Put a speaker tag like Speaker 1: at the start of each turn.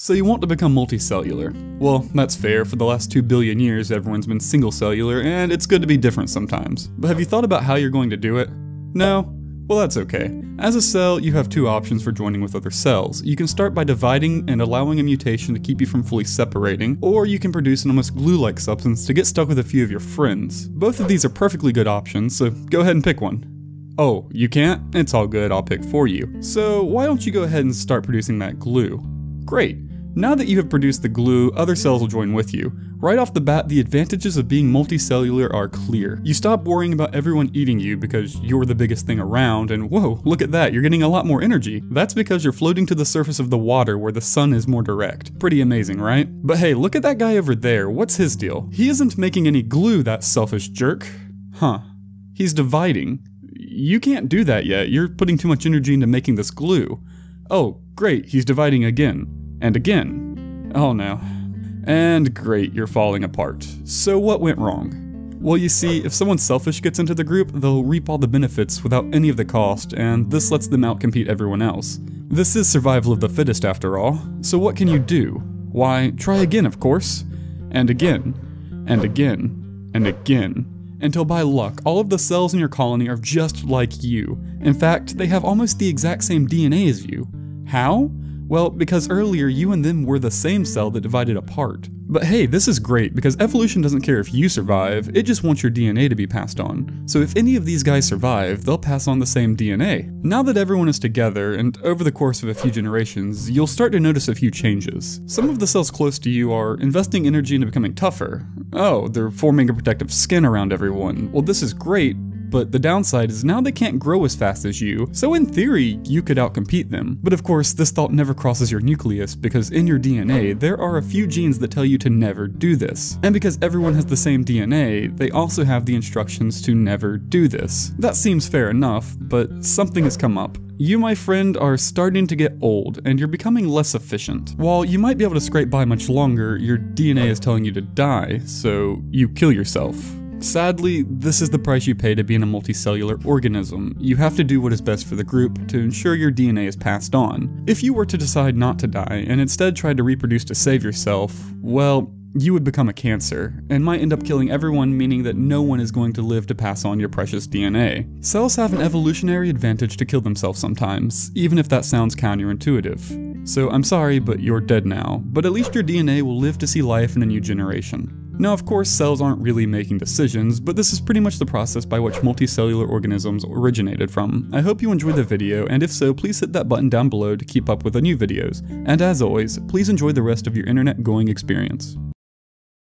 Speaker 1: So you want to become multicellular. Well, that's fair, for the last 2 billion years everyone's been single cellular, and it's good to be different sometimes. But have you thought about how you're going to do it? No? Well, that's okay. As a cell, you have two options for joining with other cells. You can start by dividing and allowing a mutation to keep you from fully separating, or you can produce an almost glue-like substance to get stuck with a few of your friends. Both of these are perfectly good options, so go ahead and pick one. Oh, you can't? It's all good, I'll pick for you. So why don't you go ahead and start producing that glue? Great. Now that you have produced the glue, other cells will join with you. Right off the bat, the advantages of being multicellular are clear. You stop worrying about everyone eating you because you're the biggest thing around, and whoa, look at that, you're getting a lot more energy. That's because you're floating to the surface of the water where the sun is more direct. Pretty amazing, right? But hey, look at that guy over there, what's his deal? He isn't making any glue, that selfish jerk. Huh. He's dividing. You can't do that yet, you're putting too much energy into making this glue. Oh, great, he's dividing again. And again. Oh no. And great, you're falling apart. So what went wrong? Well, you see, if someone selfish gets into the group, they'll reap all the benefits without any of the cost, and this lets them outcompete everyone else. This is survival of the fittest after all, so what can you do? Why, try again, of course. And again. And again. And again. Until by luck, all of the cells in your colony are just like you. In fact, they have almost the exact same DNA as you. How? Well, because earlier you and them were the same cell that divided apart. But hey, this is great because evolution doesn't care if you survive, it just wants your DNA to be passed on. So if any of these guys survive, they'll pass on the same DNA. Now that everyone is together, and over the course of a few generations, you'll start to notice a few changes. Some of the cells close to you are investing energy into becoming tougher. Oh, they're forming a protective skin around everyone. Well, this is great, but the downside is now they can't grow as fast as you, so in theory, you could outcompete them. But of course, this thought never crosses your nucleus because in your DNA, there are a few genes that tell you to never do this. And because everyone has the same DNA, they also have the instructions to never do this. That seems fair enough, but something has come up. You, my friend, are starting to get old, and you're becoming less efficient. While you might be able to scrape by much longer, your DNA is telling you to die, so you kill yourself. Sadly, this is the price you pay to be in a multicellular organism. You have to do what is best for the group to ensure your DNA is passed on. If you were to decide not to die and instead tried to reproduce to save yourself, well, you would become a cancer, and might end up killing everyone, meaning that no one is going to live to pass on your precious DNA. Cells have an evolutionary advantage to kill themselves sometimes, even if that sounds counterintuitive. So I'm sorry, but you're dead now, but at least your DNA will live to see life in a new generation. Now of course cells aren't really making decisions, but this is pretty much the process by which multicellular organisms originated from. I hope you enjoyed the video, and if so, please hit that button down below to keep up with the new videos. And as always, please enjoy the rest of your internet going experience.